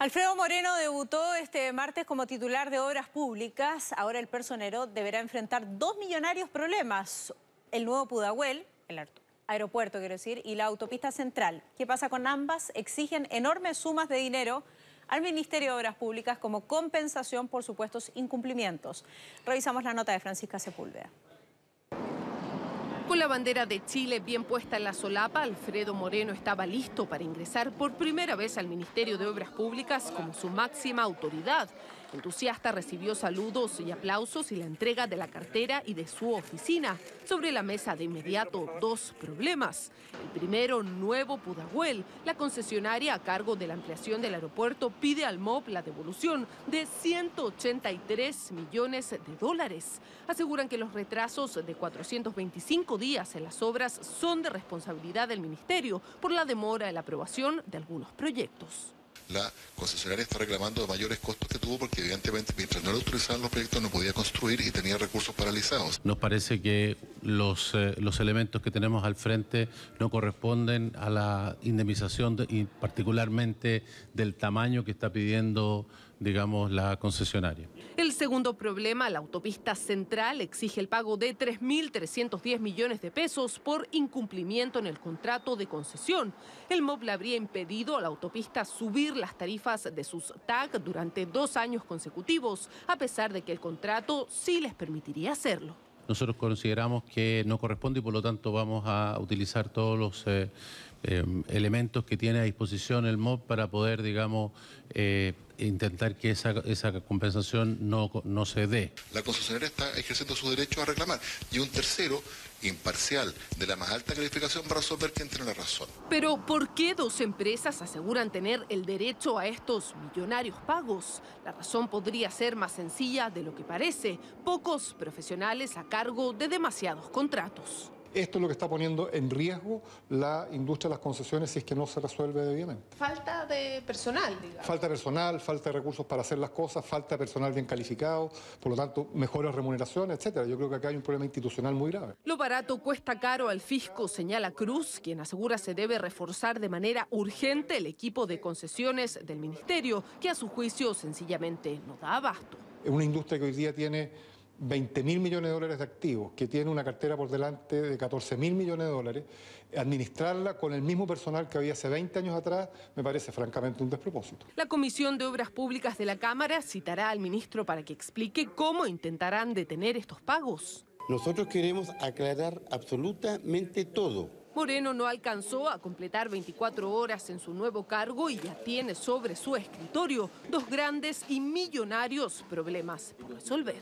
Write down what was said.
Alfredo Moreno debutó este martes como titular de Obras Públicas. Ahora el personero deberá enfrentar dos millonarios problemas. El nuevo Pudahuel, el aeropuerto quiero decir, y la autopista central. ¿Qué pasa con ambas? Exigen enormes sumas de dinero al Ministerio de Obras Públicas como compensación por supuestos incumplimientos. Revisamos la nota de Francisca Sepúlveda. La bandera de Chile bien puesta en la solapa, Alfredo Moreno estaba listo para ingresar por primera vez al Ministerio de Obras Públicas como su máxima autoridad. Entusiasta recibió saludos y aplausos y la entrega de la cartera y de su oficina. Sobre la mesa de inmediato dos problemas. El primero, Nuevo Pudahuel. La concesionaria a cargo de la ampliación del aeropuerto pide al MOB la devolución de 183 millones de dólares. Aseguran que los retrasos de 425 días en las obras son de responsabilidad del ministerio por la demora en la aprobación de algunos proyectos la concesionaria está reclamando mayores costos que tuvo porque evidentemente mientras no le autorizaban los proyectos no podía construir y tenía recursos paralizados. Nos parece que los, eh, los elementos que tenemos al frente no corresponden a la indemnización y particularmente del tamaño que está pidiendo digamos, la concesionaria. El segundo problema, la autopista central exige el pago de 3.310 millones de pesos por incumplimiento en el contrato de concesión. El MOB le habría impedido a la autopista subir las tarifas de sus TAC durante dos años consecutivos, a pesar de que el contrato sí les permitiría hacerlo. Nosotros consideramos que no corresponde y por lo tanto vamos a utilizar todos los eh, eh, elementos que tiene a disposición el MOB para poder, digamos, eh, intentar que esa, esa compensación no, no se dé. La concesionaria está ejerciendo su derecho a reclamar y un tercero, imparcial, de la más alta calificación, va a resolver quién tiene la razón. Pero ¿por qué dos empresas aseguran tener el derecho a estos millonarios pagos? La razón podría ser más sencilla de lo que parece. Pocos profesionales a cargo de demasiados contratos. Esto es lo que está poniendo en riesgo la industria de las concesiones si es que no se resuelve debidamente. Falta de personal, digamos. Falta de personal, falta de recursos para hacer las cosas, falta de personal bien calificado, por lo tanto, mejores remuneraciones, etcétera. Yo creo que acá hay un problema institucional muy grave. Lo barato cuesta caro al fisco, señala Cruz, quien asegura se debe reforzar de manera urgente el equipo de concesiones del ministerio, que a su juicio sencillamente no da abasto. Es una industria que hoy día tiene 20 mil millones de dólares de activos, que tiene una cartera por delante de 14 mil millones de dólares, administrarla con el mismo personal que había hace 20 años atrás me parece francamente un despropósito. La Comisión de Obras Públicas de la Cámara citará al ministro para que explique cómo intentarán detener estos pagos. Nosotros queremos aclarar absolutamente todo Moreno no alcanzó a completar 24 horas en su nuevo cargo y ya tiene sobre su escritorio dos grandes y millonarios problemas por resolver.